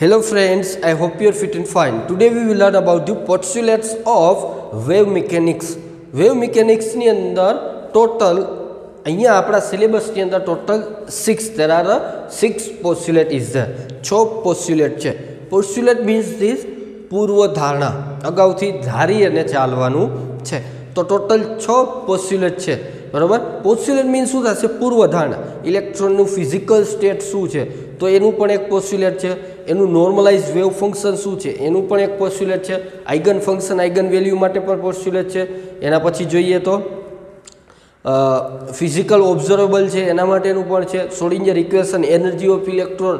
Hello friends, I hope you are fit and fine. Today we will learn about the postulates of wave mechanics. Wave mechanics ની અંદર total અહીંયા આપણા સિલેબસની અંદર total six there are six postulate is there છ postulate છે. Postulate means this પૂર્વ ધારણા. અગાઉથી ધારી અને ચાલવાનું છે. તો ટોટલ છ પોસ્યુલેટ છે. બરાબર? પોસ્યુલેટ મીન્સ શું થશે? પૂર્વ ધારણા. ઇલેક્ટ્રોનનું ફિઝિકલ સ્ટેટ શું છે? તો એનું પણ એક પોસ્યુલેટ છે. એનું નોર્મલાઇઝ વેવ ફંક્શન શું છે? એનું પણ એક પોસ્યુલેટ છે. આઇગન ફંક્શન આઇગન વેલ્યુ માટે પણ પોસ્યુલેટ છે. એના પછી જોઈએ તો ફિઝિકલ ઓબ્ઝર્વેબલ છે, એના માટેનું પણ છે. Schrodinger equation energy of electron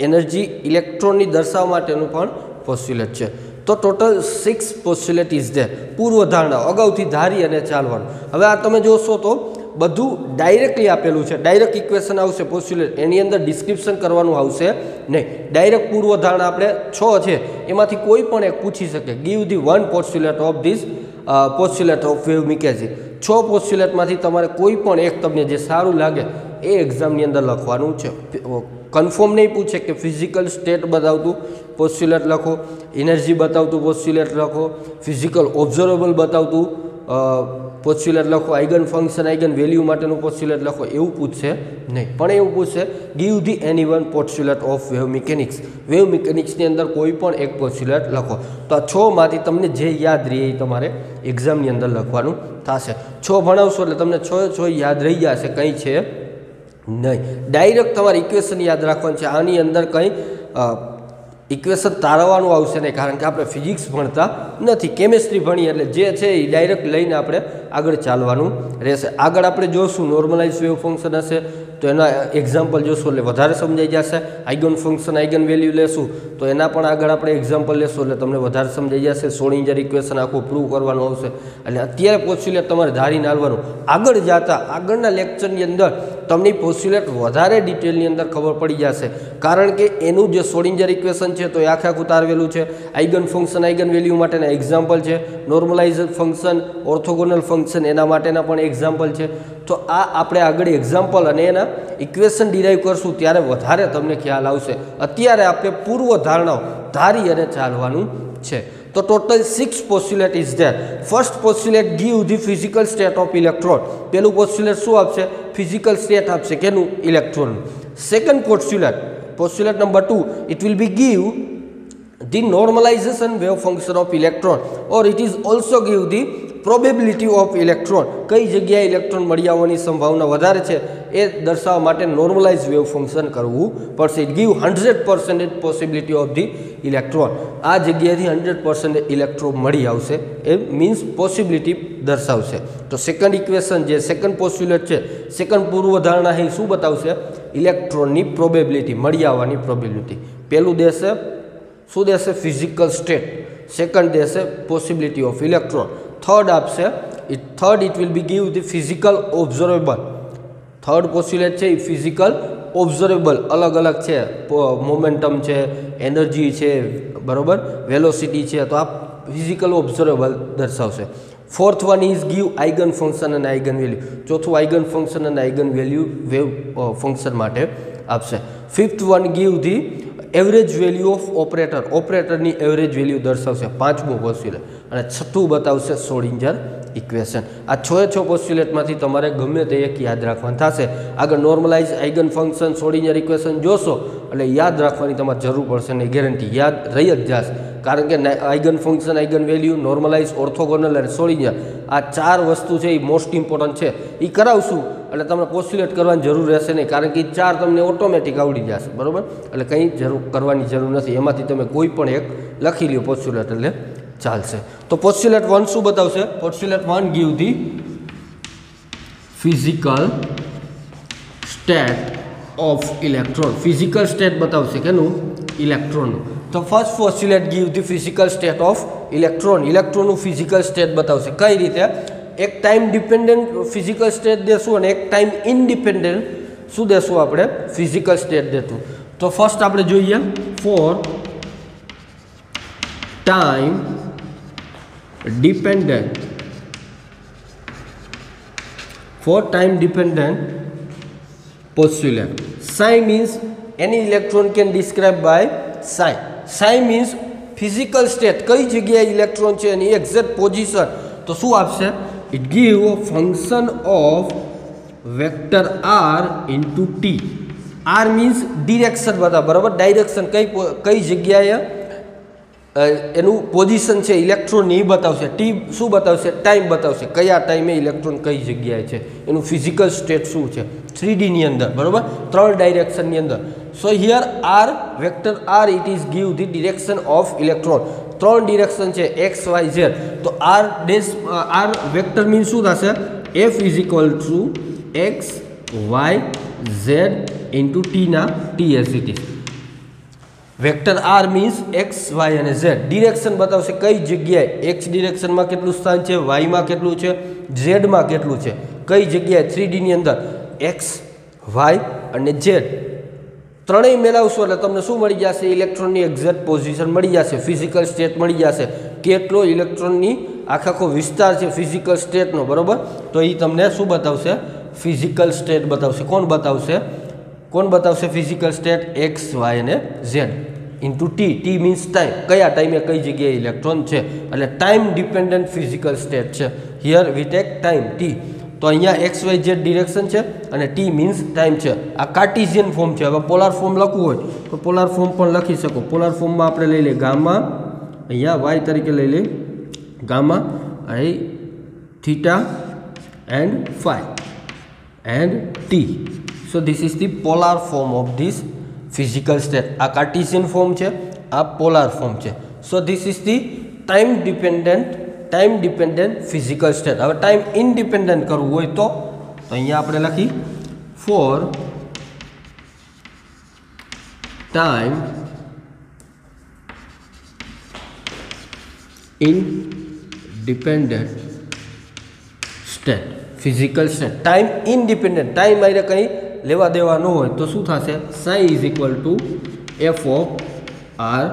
energy ઇલેક્ટ્રોનની દર્શાવવા માટેનું પણ પોસ્યુલેટ છે. તો total six postulate is there પૂર્વધારણા, અગાઉથી ધારી અને ચાલવાનું. હવે આ તમે જોશો તો બધું ડાયરેક્ટલી આપેલું છે. ડાયરેક્ટ ઇક્વેશન આવશે પોસ્યુલેટ એની અંદર ડિસ્ક્રિપ્શન કરવાનું આવશે નહીં. ડાયરેક્ટ પૂર્વધારણા આપણે છ છે. એમાંથી કોઈ પણ એક પૂછી શકે. Give the one postulate of this postulate of wave mechanics છ પોસ્યુલેટમાંથી તમારે કોઈ પણ એક તમને જે સારું લાગે એ એક્ઝામની અંદર લખવાનું છે. કન્ફર્મ નહીં પૂછે કે ફિઝિકલ સ્ટેટ બતાવતું પોસ્યુલેટ લખો એનર્જી બતાવતું પોસ્યુલેટ લખો ફિઝિકલ ઓબ્ઝર્વેબલ બતાવતું પોસ્યુલેટ લખો આઇગન ફંક્શન આઇગન વેલ્યુ માટેનું પોસ્યુલેટ લખો, એવું પૂછશે નહીં. પણ એવું પૂછશે give the any one postulate of wave mechanics wave મિકેનિક્સની અંદર કોઈ પણ એક પોચ્યુલર લખો. તો આ છમાંથી તમને જે યાદ રહે એ તમારે એક્ઝામની અંદર લખવાનું થશે. છ ભણાવશો એટલે તમને છ છ યાદ રહી જશે, કંઈ છે નહીં. ડાયરેક્ટ તમારે ઇક્વેશન યાદ રાખવાનું છે. આની અંદર કંઈ ઇક્વેશન તારવવાનું આવશે નહીં, કારણ કે આપણે ફિઝિક્સ ભણતા નથી. કેમેસ્ટ્રી ભણીએ એટલે જે છે એ ડાયરેક્ટ લઈને આપણે આગળ ચાલવાનું રહેશે. આગળ આપણે જોશું નોર્મલાઇઝ વેવ ફંક્શન હશે તો એના એક્ઝામ્પલ જોશું એટલે વધારે સમજાઈ જશે. આઇગન ફંક્શન આઇગન વેલ્યુ લેશું, તો એના પણ આગળ આપણે એક્ઝામ્પલ લેશું એટલે તમને વધારે સમજાઈ જશે. સોળિંજર ઇક્વેશન આખું પ્રૂવ કરવાનું આવશે. એટલે અત્યારે પોસ્યુલેટ તમારે ધારીને આવવાનું આગળ જતા, આગળના લેક્ચરની અંદર તમને પોસ્યુલેટ વધારે ડિટેલની અંદર ખબર પડી જશે. કારણ કે એનું જે સોળિંજર ઇક્વેશન છે તો એ આખે આખું તારવેલું છે. આઇગન ફંક્શન આઇગન વેલ્યુ માટેના એક્ઝામ્પલ છે. નોર્મલાઇઝ ફંક્શન ઓર્થોગોનલ ફંક્શન એના માટેના પણ એક્ઝામ્પલ છે. તો આ આપણે આગળ એક્ઝામ્પલ અને એના ઇક્વેશન ડિરાઈવ કરશું, ત્યારે વધારે તમને ખ્યાલ આવશે. અત્યારે આપણે પૂર્વ ધારણાઓ ધારી અને ચાલવાનું છે. તો total six postulate is there first postulate give the physical state of electron પેલું પોસ્યુલેટ શું આપશે? ફિઝિકલ સ્ટેટ આપશે કેનું electron second postulate postulate number two it will be give the normalization wave function of electron or it is also give the probability of electron કઈ જગ્યાએ electron મળી આવવાની સંભાવના વધારે છે, એ દર્શાવવા માટે નોર્મલાઇઝ વેવ ફંક્શન કરવું પડશે. It give hundred percentage possibility of the electron આ જગ્યાએથી હંડ્રેડ પર્સન્ટેજ ઇલેક્ટ્રોન મળી આવશે. એ મીન્સ પોસિબિલિટી દર્શાવશે. તો સેકન્ડ ઇક્વેશન જે સેકન્ડ પોસ્યુલેટ છે સેકન્ડ પૂર્વધારણા અહીં શું બતાવશે? ઇલેક્ટ્રોનની પ્રોબેબિલિટી મળી આવવાની પ્રોબેબિલિટી પહેલું દેશે, શું દેશે? ફિઝિકલ સ્ટેટ સેકન્ડ દેશે પોસિબિલિટી ઓફ ઇલેક્ટ્રોન થર્ડ આપશે it third it will be give the physical observable third postulate છે એ ફિઝિકલ ઓબ્ઝર્વેબલ અલગ અલગ છે મોમેન્ટમ છે એનર્જી છે, બરાબર? વેલોસિટી છે, તો આ ફિઝિકલ ઓબ્ઝર્વેબલ દર્શાવશે. Fourth one is give eigen function અને આઇગન વેલ્યુ ચોથું આઇગન ફંક્શન અને આઇગન વેલ્યુ વેવ ફંક્શન માટે આપશે. Fifth one give the average value of operator ઓપરેટરની એવરેજ વેલ્યુ દર્શાવશે પાંચમું પોસ્યુલેટ અને છઠ્ઠું બતાવશે સોડિંજર ઇક્વેશન આ છ છ પોસ્યુલેટમાંથી તમારે ગમે તે એક યાદ રાખવાનું થશે. આગળ normalize eigen function Schrodinger equation જોશો. એટલે યાદ રાખવાની તમારે જરૂર પડશે ને ગેરંટી યાદ રહી જ જશે. કારણ કે eigen function, eigen value normalize orthogonal અને સોડિંજર આ ચાર વસ્તુ છે એ મોસ્ટ ઇમ્પોર્ટન્ટ છે. એ કરાવશું, એટલે તમને પોસ્યુલેટ કરવાની જરૂર રહેશે નહીં. કારણ કે એ ચાર તમને ઓટોમેટિક આવડી જશે, બરાબર? એટલે કંઈ જરૂર કરવાની જરૂર નથી. એમાંથી તમે કોઈ પણ એક લખી લ્યો પોસ્યુલેટ એટલે ચાલશે. તો પોસ્યુલેટ વન શું બતાવશે? Postulate one give the physical state of electron physical state બતાવશે કેનું? ઇલેક્ટ્રોનનું તો first postulate give the physical state of electron ઇલેક્ટ્રોનનું physical state બતાવશે. કઈ રીતે? એક ટાઈમ ડિપેન્ડન્ટ ફિઝિકલ સ્ટેટ દેશું અને એક ટાઈમ ઇનડિપેન્ડન્ટ શું દેશું આપણે? ફિઝિકલ સ્ટેટ દેતું. તો ફર્સ્ટ આપણે જોઈએ. For time dependent for time dependent postulate. Psi means any electron can describe by psi psi means physical state કઈ જગ્યાએ ઇલેક્ટ્રોન છે એની એક્ઝેક્ટ પોઝિશન તો શું આપશે? It give function of vector r into t r means direction બધા, બરાબર? Direction કઈ કઈ જગ્યાએ? એનું પોઝિશન છે ઇલેક્ટ્રોન એ બતાવશે. ટી શું બતાવશે? ટાઈમ બતાવશે. કયા ટાઈમે ઇલેક્ટ્રોન કઈ જગ્યાએ છે? એનું ફિઝિકલ સ્ટેટ શું છે? થ્રી ડીની અંદર, બરાબર? ત્રણ ડાયરેક્શનની અંદર. So here r vector r it is give the direction of electron ત્રણ ડિરેક્શન છે એક્સ વાય ઝેડ તો r dash r vector mean શું થશે? F is equal to x y z into Tina t s it is vector r means x y અને z direction બતાવશે કઈ જગ્યાએ? X ડિરેક્શનમાં કેટલું સ્થાન છે? વાયમાં કેટલું છે? ઝેડમાં કેટલું છે? કઈ જગ્યાએ? થ્રી ડીની અંદર એક્સ વાય અને ઝેડ ત્રણેય મેળવશો એટલે તમને શું મળી જશે? ઇલેક્ટ્રોનની એક્ઝેક્ટ પોઝિશન મળી જશે. ફિઝિકલ સ્ટેટ મળી જશે. કેટલો ઇલેક્ટ્રોનની આખા આખો વિસ્તાર છે? ફિઝિકલ સ્ટેટનો બરાબર? તો એ તમને શું બતાવશે? ફિઝિકલ સ્ટેટ બતાવશે. કોણ બતાવશે? કોણ બતાવશે? ફિઝિકલ સ્ટેટ એક્સ વાય અને z into t t means time કયા ટાઈમે કઈ જગ્યાએ ઇલેક્ટ્રોન છે? એટલે ટાઈમ ડિપેન્ડન્ટ ફિઝિકલ સ્ટેટ છે. Here we take time t તો અહીંયા એક્સ વાય ઝેડ ડિરેક્શન છે અને ટી મીન્સ ટાઈમ છે. આ કાર્ટિઝિયન ફોર્મ છે. હવે પોલાર ફોર્મ લખવું હોય તો પોલાર ફોર્મ પણ લખી શકો. પોલાર ફોર્મમાં આપણે લઈ લઈએ ગામા. અહીંયા વાય તરીકે લઈ લઈએ. ગામા અહીં theta and phi and t so this is the polar form of this physical state આ કાર્ટિશિયન ફોર્મ છે, આ પોલાર ફોર્મ છે. So, this is the time dependent time dependent physical state હવે ટાઈમ ઇન્ડિપેન્ડન્ટ કરવું હોય તો તો અહીંયા આપણે લખી for time independent state physical state time independent time મારે કંઈ લેવા દેવા હોય તો શું થશે? Psi is equal to f of r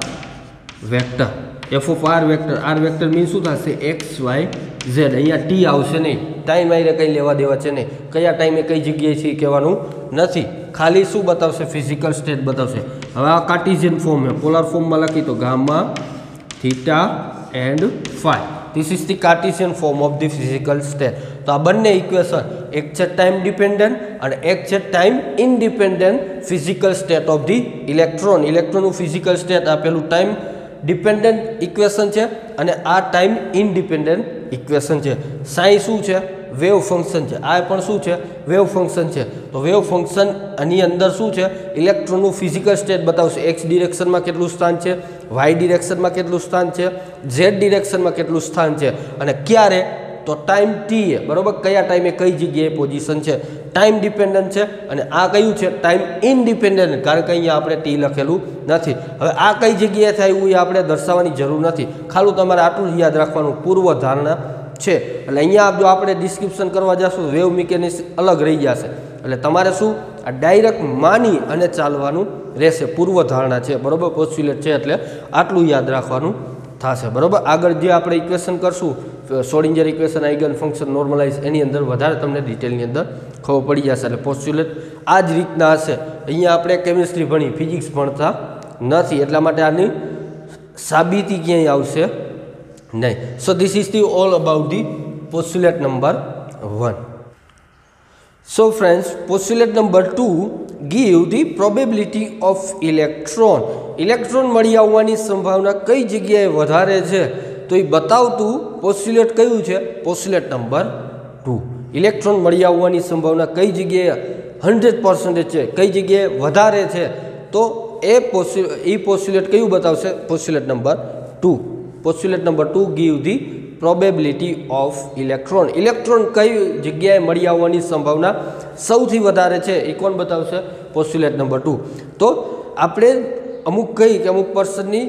vector f of r vector r vector mean શું થશે? એક્સ વાય ઝેડ અહીંયા ટી આવશે નહીં. ટાઈમ આવીને કંઈ લેવા દેવા છે નહીં. કયા ટાઈમે કઈ જગ્યાએ છે કહેવાનું નથી. ખાલી શું બતાવશે? ફિઝિકલ સ્ટેટ બતાવશે. હવે આ કાર્ટિઝિયન ફોર્મ છે. પોલાર ફોર્મમાં લખી તો ગામમાં theta and phi this is the Cartesian form of the physical state તો આ બંને ઇક્વેશન એક છે ટાઈમ ડિપેન્ડન્ટ અને એક છે time independent physical state of the electron ઇલેક્ટ્રોનનું physical state આપેલું ટાઈમ ડિપેન્ડન્ટ ઇક્વેશન છે અને આ ટાઈમ ઇન્ડિપેન્ડન્ટ ઇક્વેશન છે. સાઈ શું છે? વેવ ફંક્શન છે. આ પણ શું છે? વેવ ફંક્શન છે. તો વેવ ફંક્શન આની અંદર શું છે? ઇલેક્ટ્રોનનું ફિઝિકલ સ્ટેટ બતાવશે. એક્સ ડિરેક્શનમાં કેટલું સ્થાન છે? વાય ડિરેક્શનમાં કેટલું સ્થાન છે? ઝેડ ડિરેક્શનમાં કેટલું સ્થાન છે? અને ક્યારે? તો ટાઈમ ટી એ. બરાબર? કયા ટાઈમે? કઈ જગ્યાએ પોઝિશન છે? ટાઈમ ડિપેન્ડન્ટ છે. અને આ કયું છે? Time independent. કારણ કે અહીંયા આપણે ટી લખેલું નથી. હવે આ કઈ જગ્યાએ થાય એવું એ આપણે દર્શાવવાની જરૂર નથી. ખાલી તમારે આટલું યાદ રાખવાનું પૂર્વ ધારણા છે. એટલે અહીંયા જો આપણે ડિસ્ક્રિપ્શન કરવા જશું વેવ મિકેનિક્સ અલગ રહી જશે એટલે તમારે શું? આ ડાયરેક્ટ માની અને ચાલવાનું રહેશે. પૂર્વ ધારણા છે, બરાબર? પોસ્ચ્યુલેટ છે એટલે આટલું યાદ રાખવાનું થશે. બરાબર? આગળ જે આપણે ઇક્વેશન કરશું Schrodinger equation eigen function normalise એની અંદર વધારે તમને ડિટેલની અંદર ખબર પડી જશે. એટલે પોસ્ચ્યુલેટ આ જ રીતના હશે. અહીંયા આપણે કેમિસ્ટ્રી ભણી ફિઝિક્સ ભણતા નથી. એટલા માટે આની સાબિતી ક્યાંય આવશે? નહીં. So this is the all about the postulate number one So friends, postulate number 2 give the probability of electron. Electron મળી આવવાની સંભાવના કઈ જગ્યાએ વધારે છે? તો એ બતાવતું પોસ્યુલેટ કયું છે? પોસ્યુલેટ નંબર ટુ ઇલેક્ટ્રોન મળી આવવાની સંભાવના કઈ જગ્યાએ? હંડ્રેડ પર્સન્ટેજ છે. કઈ જગ્યાએ વધારે છે? તો એ પોસ્યુ એ પોસ્યુલેટ કયું બતાવશે? Postulate number two postulate number two give the probability of electron electron કઈ જગ્યાએ મળી આવવાની સંભાવના સૌથી વધારે છે એ કોણ બતાવશે? પોસ્યુલેટ નંબર ટુ તો આપણે અમુક કઈ કે અમુક પર્સનની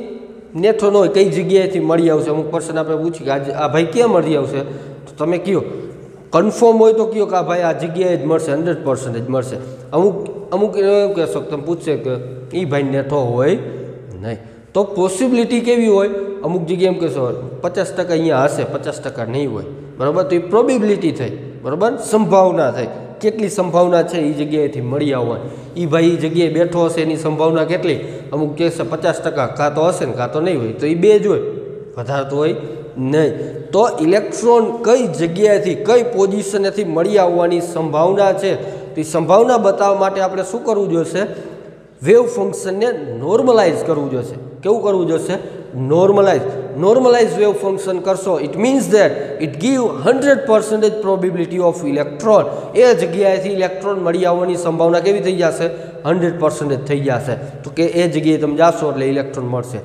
નેઠો ન હોય કઈ જગ્યાએથી મળી આવશે? અમુક પર્સન આપણે પૂછી કે આજે આ ભાઈ ક્યાં મળી આવશે? તો તમે કહો કન્ફર્મ હોય તો કહો કે આ ભાઈ આ જગ્યાએ જ મળશે હંડ્રેડ પર્સન્ટેજ મળશે. અમુક અમુક એવું કહેશો તમે પૂછશે કે એ ભાઈ નેઠો હોય નહીં. તો પોસિબિલિટી કેવી હોય? અમુક જગ્યાએ એમ કહેશો, પચાસ ટકા અહીંયા હશે, પચાસ ટકા નહીં હોય. બરાબર? તો એ પ્રોબેબિલિટી થઈ. બરાબર? સંભાવના થઈ. કેટલી સંભાવના છે એ જગ્યાએથી મળી આવવાની? એ ભાઈ એ જગ્યાએ બેઠો હશે, એની સંભાવના કેટલી? અમુક કહેશે, પચાસ ટકા, કાં તો હશે ને કાં તો નહીં હોય. તો એ બે જ હોય. વધારે તો હોય નહીં. તો ઇલેક્ટ્રોન કઈ જગ્યાએથી, કઈ પોઝિશનેથી મળી આવવાની સંભાવના છે? તો એ સંભાવના બતાવવા માટે આપણે શું કરવું જોઈશે વેવ ફંક્શનને નોર્મલાઇઝ કરવું જોઈશે કેવું કરવું જોઈશે નોર્મલાઇઝ નોર્મલાઇઝ વેવ ફંક્શન કરશો. It means that it give hundred percentage probability of electron એ જગ્યાએથી ઇલેક્ટ્રોન મળી આવવાની સંભાવના કેવી થઈ જશે? હંડ્રેડ પર્સન્ટેજ થઈ જશે. તો કે એ જગ્યાએ તમે જાશો એટલે ઇલેક્ટ્રોન મળશે.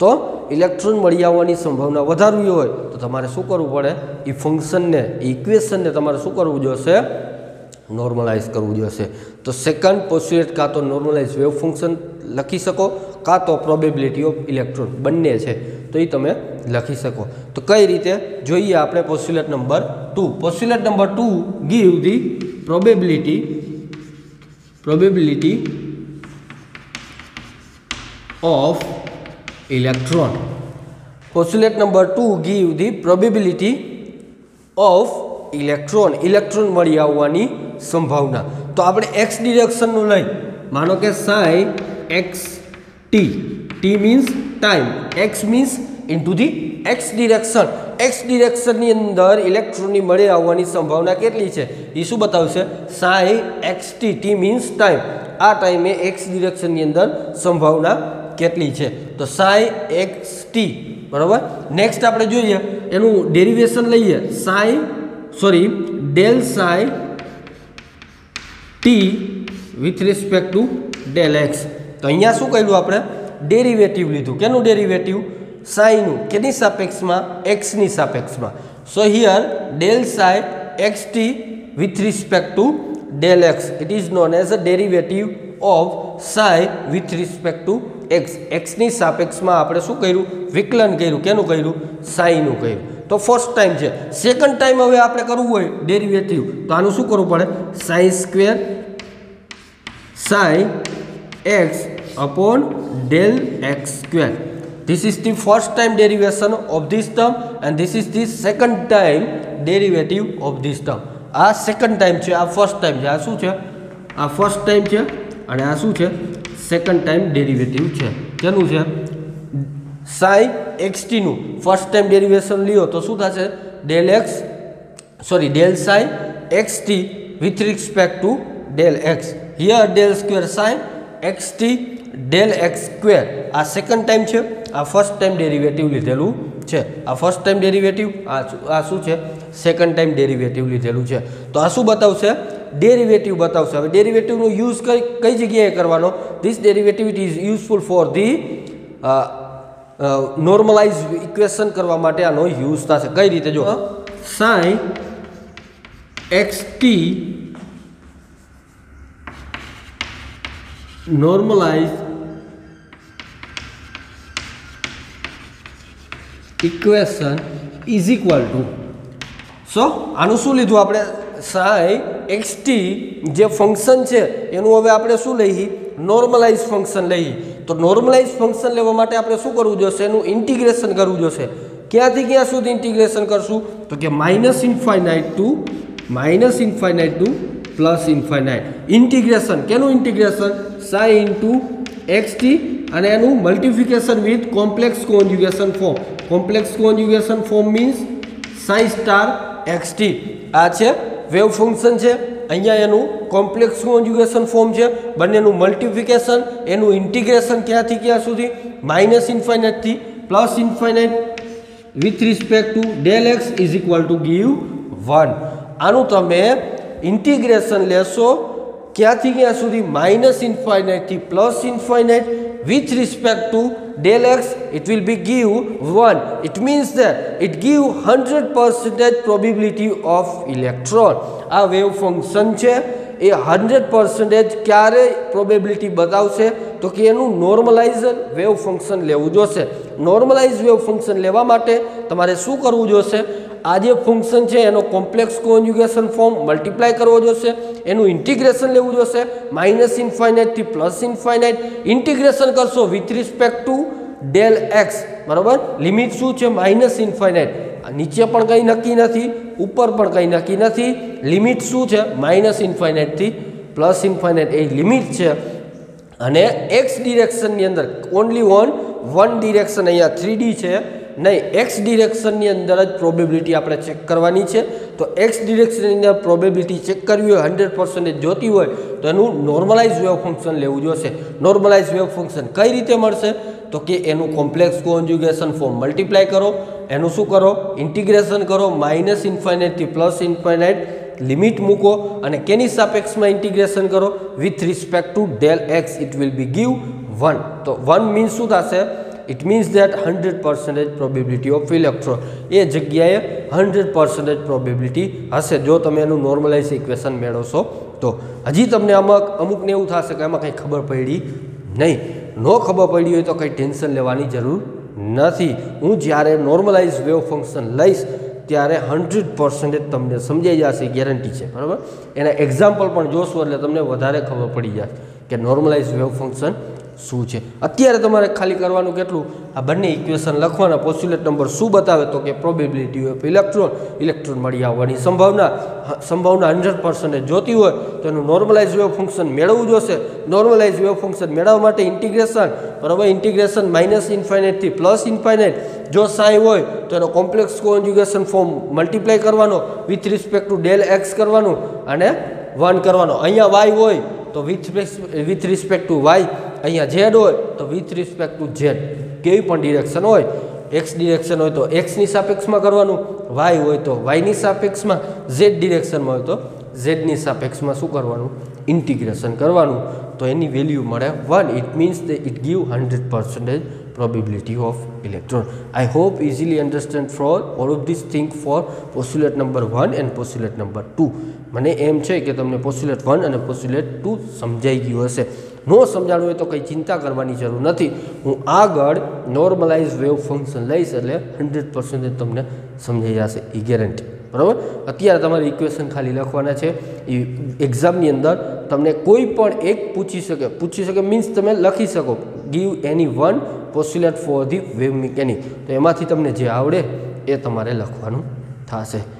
તો ઇલેક્ટ્રોન મળી આવવાની સંભાવના વધારવી હોય તો તમારે શું કરવું પડે? એ ફંક્શનને ઇક્વેશનને તમારે શું કરવું જોઈશે નોર્મલાઇઝ કરવું જોઈશે તો સેકન્ડ પોસ્યુલેટ કાં તો નોર્મલાઇઝ વેવ ફંક્શન લખી શકો, કાં તો પ્રોબેબિલિટી ઓફ ઇલેક્ટ્રોન બંને છે, તો એ તમે લખી શકો. તો કઈ રીતે? જોઈએ આપણે postulate number two postulate number two give the probability probability of electron postulate number two give the probability of electron electron મળી આવવાની સંભાવના. તો આપણે એક્સ ડિરેક્શનનું લઈ. માનો કે psi x t t means time x means into the x direction x ડિરેક્શનની અંદર ઇલેક્ટ્રોનની મળી આવવાની સંભાવના કેટલી છે? એ શું બતાવશે? Psi x t t means time આ ટાઈમે એક્સ ડિરેક્શનની અંદર સંભાવના કેટલી છે? તો સાઈ એક્સ ટી બરાબર? નેક્સ્ટ આપણે જોઈએ. એનું ડેરિવેશન લઈએ. Psi sorry del psi t with respect to del x તો અહીંયા શું કર્યું આપણે? ડેરિવેટિવ લીધું. કેનું ડેરિવેટિવ સાઈનું કેની સાપેક્ષમાં? એક્સની સાપેક્ષમાં. So here del psi x t with respect to del x it is known as a derivative of psi with respect to x એક્સની સાપેક્ષમાં આપણે શું કર્યું? વિકલન કર્યું. કેનું કર્યું? સાઈનું કર્યું. તો ફર્સ્ટ ટાઈમ છે. સેકન્ડ ટાઈમ હવે આપણે કરવું હોય ડેરિવેટિવ તો આનું શું કરવું પડે? Psi square psi x upon del x square this is the first time derivation of this term and this is the second time derivative of this term. આ સેકન્ડ ટાઈમ છે, આ ફર્સ્ટ ટાઈમ છે. આ શું છે? આ first time છે અને આ શું છે? સેકન્ડ ટાઈમ ડેરિવેટિવ છે. કેનું છે? સાઈ એક્સ ટીનું ફર્સ્ટ ટાઈમ ડેરિવેશન લ્યો તો શું થશે? Del x sorry del psi x t with respect to del x here del square psi x t del x square આ સેકન્ડ ટાઈમ છે. આ ફર્સ્ટ ટાઈમ ડેરિવેટિવ લીધેલું છે. આ ફર્સ્ટ ટાઈમ ડેરિવેટિવ આ આ શું છે? સેકન્ડ ટાઈમ ડેરિવેટિવ લીધેલું છે. તો આ શું બતાવશે? ડેરિવેટિવ બતાવશે. હવે ડેરિવેટિવનો યુઝ કઈ કઈ જગ્યાએ કરવાનો? This derivative it is useful for the normalize equation કરવા માટે આનો યુઝ થશે. કઈ રીતે જો? Psi x t normalize equation is equal to so આનું શું લીધું આપણે? સાઈ એક્સ ટી જે ફંક્શન છે એનું હવે આપણે શું લઈએ? નોર્મલાઇઝ ફંક્શન લઈએ. તો નોર્મલાઇઝ ફંક્શન લેવા માટે આપણે શું કરવું જોશે? એનું ઇન્ટિગ્રેશન કરવું જોશે. ક્યાંથી ક્યાં સુધી ઇન્ટિગ્રેશન કરશું? તો કે minus infinite to minus infinite to plus infinite integration કેનું integration psi into x t અને એનું multiplication with complex conjugation form complex conjugation form means psi star x t આ છે વેવ ફંક્શન છે. અહીંયા એનું કોમ્પ્લેક્સ કોન્જ્યુગેશન ફોર્મ છે? બંનેનું multiplication એનું ઇન્ટિગ્રેશન ક્યાંથી ક્યાં સુધી? Minus ઇન્ફાઇનાઇટથી plus infinite with respect to del x is equal to give one આનું તમે ઇન્ટિગ્રેશન લેશો ક્યાંથી ક્યાં સુધી minus ઇન્ફાઇનાઇટથી plus infinite? With respect to del x, it will be give 1 it means that it give 100 percentage probability of electron. આ wave function છે. એ hundred percentage ક્યારે પ્રોબેબિલિટી બતાવશે? તો કે એનું નોર્મલાઇઝ વેવ ફંક્શન લેવું જોશે. નોર્મલાઇઝ વેવ ફંક્શન લેવા માટે તમારે શું કરવું જોશે? આ જે ફંક્શન છે, એનો કોમ્પ્લેક્સ કોન્જ્યુગેશન ફોર્મ મલ્ટીપ્લાય કરવો જોશે, એનું ઇન્ટિગ્રેશન લેવું જોશે માઇનસ ઇન્ફાઇનાઇટથી પ્લસ ઇન્ફાઇનાઇટ ઇન્ટિગ્રેશન કરશો with respect to del x બરાબર? લિમિટ શું છે? માઇનસ ઇન્ફાઇનાઇટ નીચે પણ કંઈ નક્કી નથી, ઉપર પણ કંઈ નક્કી નથી. લિમિટ શું છે? માઇનસ ઇન્ફાઇનાઇટથી પ્લસ ઇન્ફાઇનાઇટ એ લિમિટ છે. અને એક્સ ડિરેક્શનની અંદર ઓનલી ઓન વન ડિરેક્શન અહીંયા થ્રી છે. નહીં એક્સ ડિરેક્શનની અંદર જ પ્રોબેબિલિટી આપણે ચેક કરવાની છે. તો એક્સ ડિરેક્શનની અંદર પ્રોબેબિલિટી ચેક કરવી હોય હંડ્રેડ પર્સન્ટેજ જોતી હોય, તો એનું નોર્મલાઇઝ વેવ ફંક્શન લેવું જોશે. નોર્મલાઇઝ વેવ ફંક્શન કઈ રીતે મળશે? તો કે એનું કોમ્પ્લેક્સ કોન્જ્યુગેશન ફોર્મ મલ્ટીપ્લાય કરો. એનું શું કરો? ઇન્ટિગ્રેશન કરો માઇનસ ઇન્ફાઇનાઇટથી પ્લસ ઇન્ફાઇનાઇટ લિમિટ મૂકો અને કેની સાપેક્ષમાં ઇન્ટિગ્રેશન કરો? With respect to del x it will be give one તો વન મીન્સ શું થશે? It means that hundred percentage probability of electron એ જગ્યાએ હંડ્રેડ પર્સન્ટેજ પ્રોબેબિલિટી હશે. જો તમે એનું નોર્મલાઇઝ ઇક્વેશન મેળવશો, તો હજી તમને અમુક અમુકને એવું થશે કે એમાં કંઈ ખબર પડી નહીં. ન ખબર પડી હોય તો કંઈ ટેન્શન લેવાની જરૂર નથી. હું જ્યારે નોર્મલાઇઝ વેવ ફંક્શન લઈશ, ત્યારે હંડ્રેડ પર્સન્ટેજ તમને સમજાઈ જશે ગેરંટી છે. બરાબર? એના એક્ઝામ્પલ પણ જોશો એટલે તમને વધારે ખબર પડી જશે કે નોર્મલાઇઝ વેવ ફંક્શન શું છે? અત્યારે તમારે ખાલી કરવાનું કેટલું? આ બંને ઇક્વેશન લખવાના પોસ્યુલેટ નંબર શું બતાવે તો કે પ્રોબેબિલિટી ઓફ ઇલેક્ટ્રોન ઇલેક્ટ્રોન મળી આવવાની સંભાવના. સંભાવના હંડ્રેડ પર્સન્ટેજ જોતી હોય તો એનું નોર્મલાઇઝ વેવ ફંક્શન મેળવવું જોશે. નોર્મલાઇઝ વેવ ફંક્શન મેળવવા માટે ઇન્ટિગ્રેશન બરાબર ઇન્ટિગ્રેશન માઇનસ ઇન્ફાઇનાઇટથી પ્લસ ઇન્ફાઇનાઇટ જો સાઈ હોય તો એનો કોમ્પ્લેક્સ કોન્જ્યુગેશન ફોર્મ મલ્ટીપ્લાય કરવાનો with respect to del x કરવાનું અને વન કરવાનો. અહીંયા વાય હોય તો with with respect to y અહીંયા ઝેડ હોય તો વિથ રિસ્પેક્ટ ટુ ઝેડ કેવી પણ ડિરેક્શન હોય. એક્સ ડિરેક્શન હોય તો એક્સની સાપેક્ષમાં કરવાનું. વાય હોય તો વાયની સાપેક્ષમાં. ઝેડ ડિરેક્શનમાં હોય તો ઝેડની સાપેક્ષમાં શું કરવાનું? ઇન્ટિગ્રેશન કરવાનું. તો એની વેલ્યુ મળે one it means it give hundred percentage probability of electron. I hope easily understand for all of these thing for postulate number 1 and postulate number 2 મને એમ છે કે તમને પોસ્યુલેટ વન અને પોસ્યુલેટ ટુ સમજાઈ ગયું હશે. નો સમજાણું હોય તો કંઈ ચિંતા કરવાની જરૂર નથી. હું આગળ નોર્મલાઇઝ વેવ ફંક્શન લઈશ એટલે હંડ્રેડ પર્સન્ટેજ તમને સમજાઈ જશે. એ ગેરંટી બરાબર? અત્યારે તમારે ઇક્વેશન ખાલી લખવાના છે. એ એક્ઝામની અંદર તમને કોઈ પણ એક પૂછી શકે. પૂછી શકે મીન્સ તમે લખી શકો. Give any one postulate for the wave mechanic. તો એમાંથી તમને જે આવડે એ તમારે લખવાનું થશે.